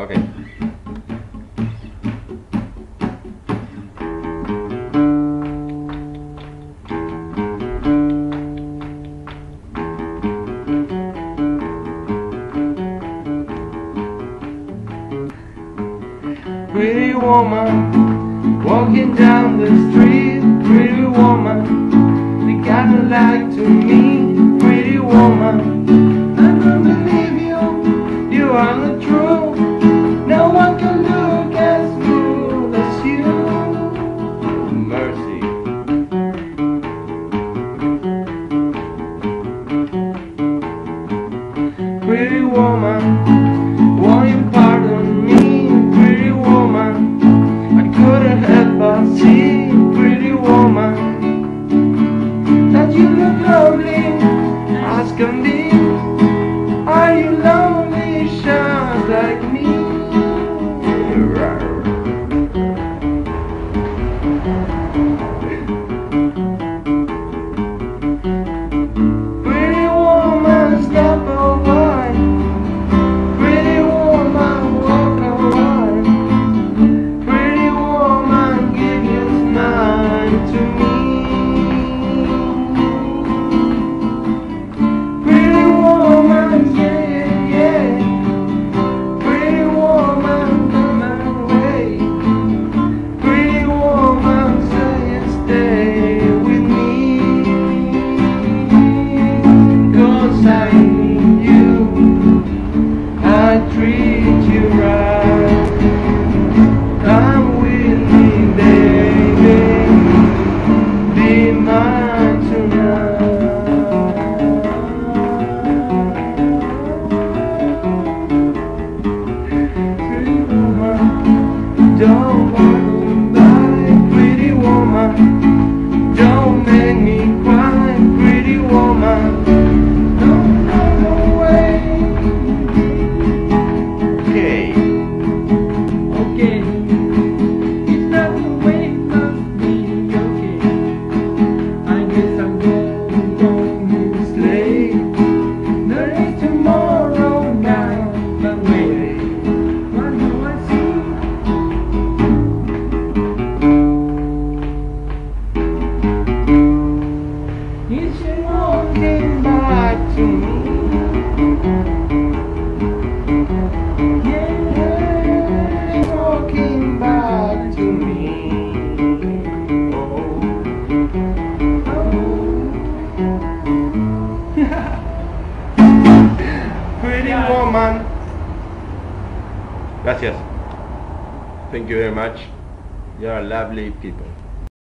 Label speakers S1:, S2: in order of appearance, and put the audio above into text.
S1: Okay. Pretty woman, walking down the street, pretty woman, they kinda like to me, pretty woman, I don't believe you, you are the truth. pretty woman. to Oh. woman. Gracias. Thank you very much. You are lovely people.